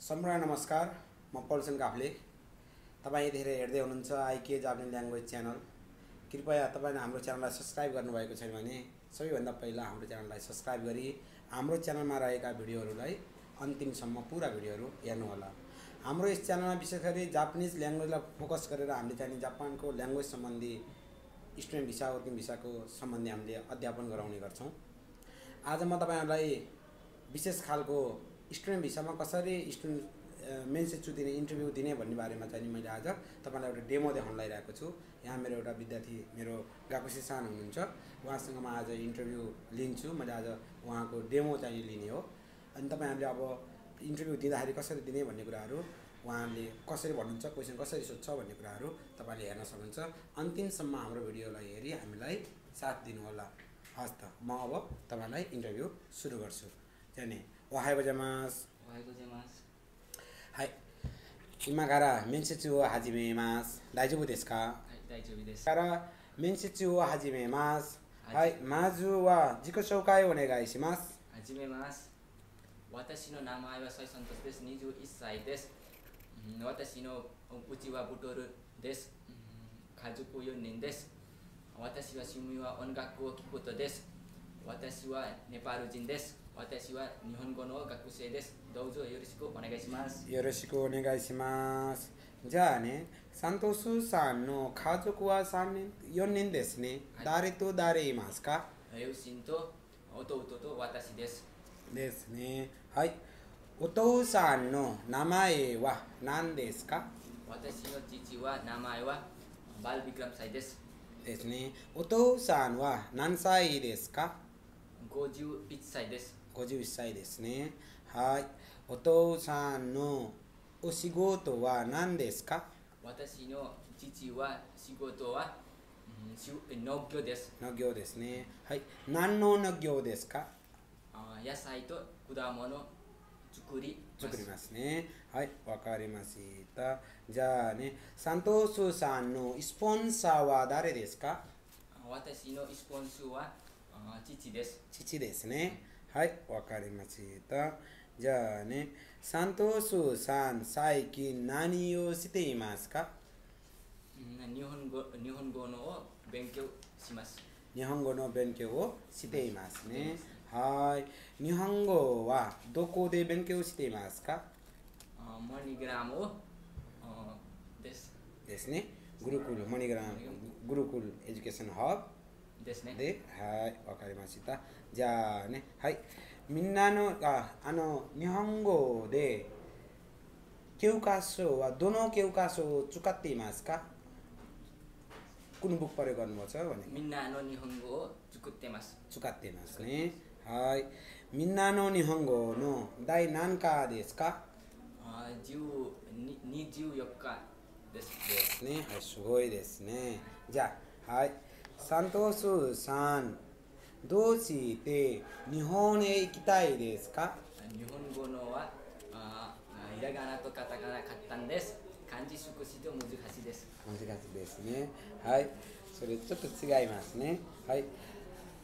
सम्पूर्ण नमस्कार म पल्सन काफले। तपाईँ यतिखेर हेर्दै हुनुहुन्छ आइके जापानिज ल्याङ्ग्वेज च्यानल। कृपया तपाईँले हाम्रो च्यानललाई सब्सक्राइब गर्नुभएको छैन भने सबैभन्दा पहिला हाम्रो च्यानललाई सब्सक्राइब गरी हाम्रो च्यानलमा रहेका भिडियोहरूलाई अन्तिमसम्म पुरा भिडियोहरू हेर्नुहोला। हाम्रो यस च्यानलमा विशेष गरी जापानिज ल्याङ्ग्वेजलाई फोकस गरेर हामीले चाहिँ जापानको ल्याङ्ग्वेज सम्बन्धी स्टुडेन्ट भिसा वर्किङ भिसाको सम्बन्धी हामीले अध्यापन गराउने गर्छौँ। आज म तपाईँहरूलाई विशेष खालको स्टुडेन्ट भिसामा कसरी स्टुडेन्ट मेन्सेचु दिने इन्टरभ्यू दिने भन्ने बारेमा चाहिँ मैले आज तपाईँलाई एउटा डेमो देखाउन लगाइरहेको छु। यहाँ मेरो एउटा विद्यार्थी मेरो गाकुसी सान हुनुहुन्छ। उहाँसँग म आज इन्टरभ्यू लिन्छु। मैले आज उहाँको डेमो चाहिँ लिने हो। अनि तपाईँहरूले अब इन्टरभ्यू दिँदाखेरि कसरी दिने भन्ने कुराहरू उहाँले कसरी भन्नुहुन्छ क्वेसन कसरी सोध्छ भन्ने कुराहरू तपाईँले हेर्न सक्नुहुन्छ। अन्तिमसम्म हाम्रो भिडियोलाई हेरी हामीलाई साथ दिनुहोला। हस् त म अब तपाईँलाई इन्टरभ्यू सुरु गर्छु। おはようございます。おはようございます。はい。今から面接を始めます。大丈夫ですか？はい大丈夫です。から面接を始めます。はい。まずは自己紹介をお願いします。始めます。私の名前はソイソントです。21歳です。私のうちはブドルです。家族4人です。私は趣味は音楽を聴くことです。私はネパール人です。私は日本語の学生です。どうぞよろしくお願いします。よろしくお願いしますじゃあねサントスさんの家族は3人4人ですね、はい誰と誰いますか？友人と弟と私です。ですねはいお父さんの名前は何ですか？私の父は名前はバルビクラムサイです。ですねお父さんは何歳ですか？51歳です。51歳ですね。はい。お父さんのお仕事は何ですか？私の父は仕事は、農業です。農業ですね。はい。何の農業ですか？あ野菜と果物作り作りますね。はい。わかりました。じゃあねサントスさんのスポンサーは誰ですか？あ私のスポンサーはあ父です。父ですねはいわかりましたじゃあねサントスさん最近何をしていますか？うん日本語日本語のを勉強します日本語の勉強をしていますね。はい。日本語はどこで勉強していますか？あモニグラムですですね。グルクル、モニグラム、グルクルエデュケーションハですねブで、はい、わかりました。じゃあね、はい。みんなの、ああの、日本語で教科書はどの教科書を使っていますか？この僕パレガンのわね。みんなの日本語を作ってます使っていますね。はい。みんなの日本語の第何課ですか？あ10に24日ですですね。はい、すごいですね。じゃあ、はい。サントスさんどうして日本へ行きたいですか？日本語のはあひらがなとカタカナたんです。漢字少しと難しいです。難しいですね。はい。それちょっと違いますね。はい。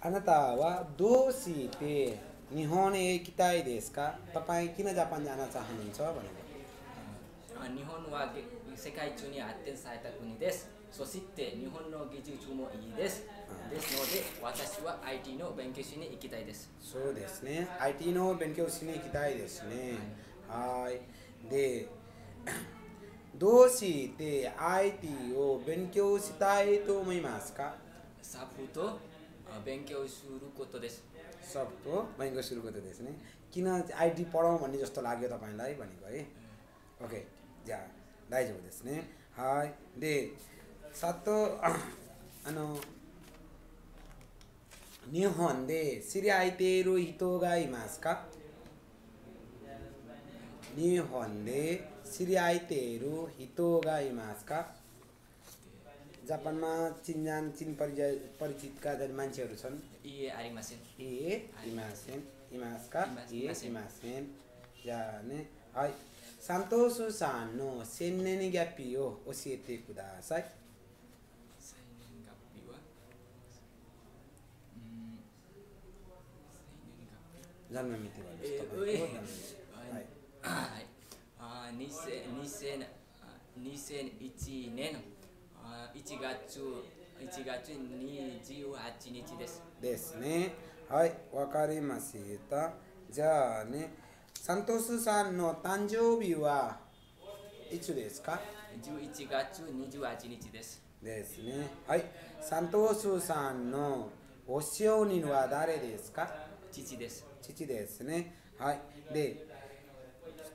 あなたはどうして日本へ行きたいですか？パパ行きなジャパンであなたは話し合わな。日本は世界中に発展された国です。そして日本の技術もいいですですので私は IT の勉強しに行きたいですそうですね。IT の勉強しに行きたいですね。はい。で、どうして IT を勉強したいと思いますかサブとあ勉強することです सबको勉強することですね。किन IT पढाउँ भन्ने जस्तो लाग्यो तपाईँलाई भनेको है ओकेじゃあ大丈夫 里あの日本で知り合いている人がいますか？日本で知り合いている人がいますか？ジャパンまチンジャンチンパリジチッカーでマンチェルソン。いえありません。いえいません。いますか？いえいません。じゃあねはい。サントスさんの千年ギャッピーを教えてください。زممت2001 年1月一月28日です。ですね。はい、わかりました。じゃあね、サントスさんの誕生日はいつですか ?11 月28日です。ですね。はい、サントスさんのお塩人は誰ですか？父です。父ですね。はい。で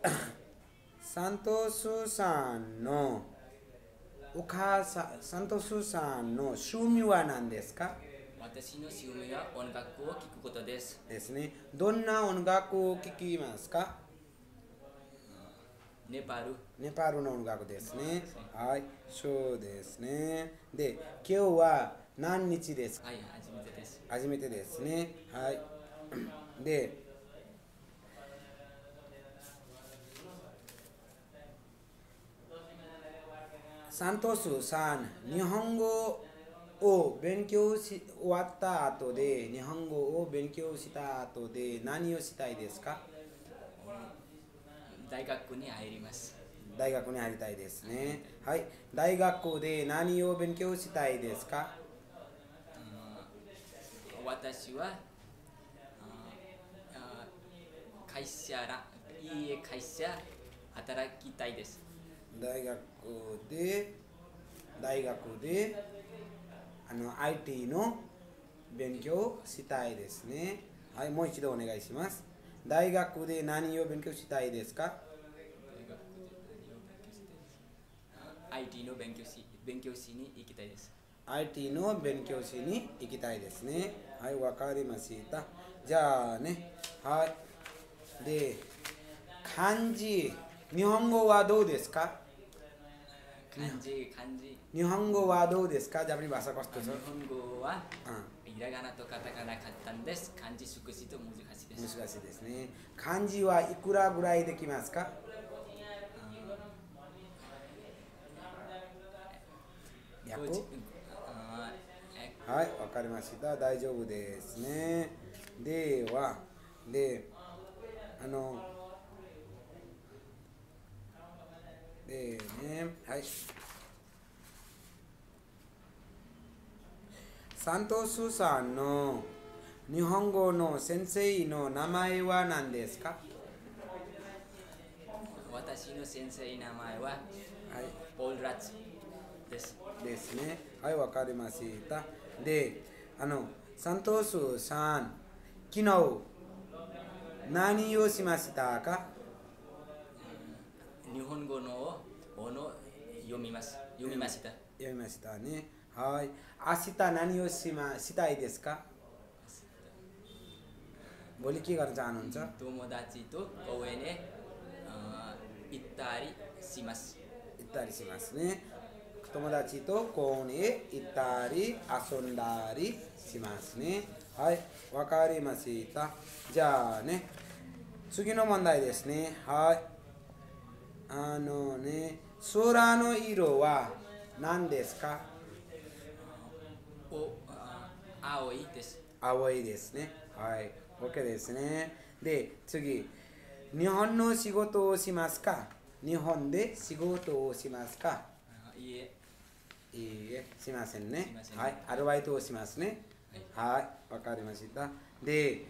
サントスさんのお母さんサントスさんの趣味は何ですか？私の趣味は音楽を聴くことです。ですね。どんな音楽を聴きますか？ネパール。ネパールの音楽ですね。はい。そうですね。で今日は何日です？かはい初めてです。初めてですね。はいでサントスさん日本語を勉強し終わった後で日本語を勉強した後で何をしたいですか？大学に入ります。大学に入りたいですね。はい。大学で何を勉強したいですか？うん私はああ会社らいい会社働きたいです。大学で大学であの IT の勉強したいですね。はいもう一度お願いします。大学で何を勉強したいですか？IT の勉強し勉強しに行きたいです。IT の勉強しに行きたいですね。はいわかりました。じゃあねはいで漢字日本語はどうですか？漢字漢字。日本語はどうですか？Japanese bahasa 日 kos 本語はうん。ひらがなとカタカナ簡単です。漢字少しと難しいです。難しいですね。漢字はいくらぐらいできますか？はいわかりました。大丈夫ですね。ではであのでねはいサントスさんの日本語の先生の名前は何ですか？私の先生名前ははいポール・ラッツですですね。はい、わかりました。で、あの、サントスさん、昨日、何をしましたか日本語の本を読みます読みました読みましたね。はい。明日何をしましたいですか भोलि के गर्न चाहनुहुन्छ 友達と公園へあ行ったりします行ったりし はい、わかりました。じゃあね、次の問題ですね。はい。あのね、空の色は何ですか？おあ青いです青いですね。はい、OK ですね。で、次、日本の仕事をしますか？日本で仕事をしますか？あいいえいいえ、しませんねはい、アルバイトをしますね。はい、わかりました。で、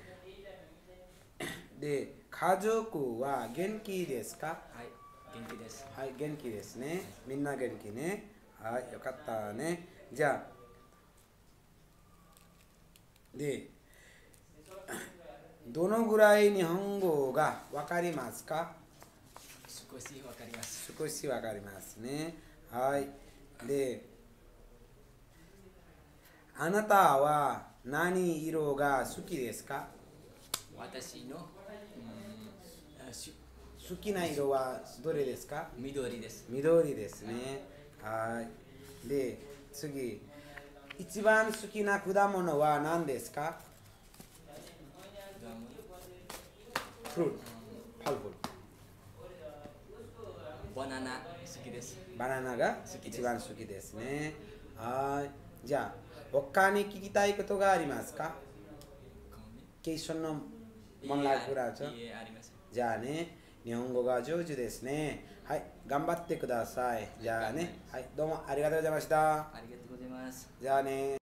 で、家族は元気ですか？はい元気ですはい、元気ですね。みんな元気ね？はい、よかったね。じゃあ、で、どのぐらい日本語がわかりますか？少しわかります少しわかりますね。はい。で、あなたは何色が好きですか？私の、好きな色はどれですか？緑です緑ですね。はい。で、次。一番好きな果物は何ですか？フルーツ。パルプル。バナナ好きですバナナが一番好きですね。はい。じゃあ、他に聞きたいことがありますか？ケーションの問題くらいじゃあね、日本語が上手ですね。はい頑張ってください。じゃあね。はいどうもありがとうございました。ありがとうございます。じゃあね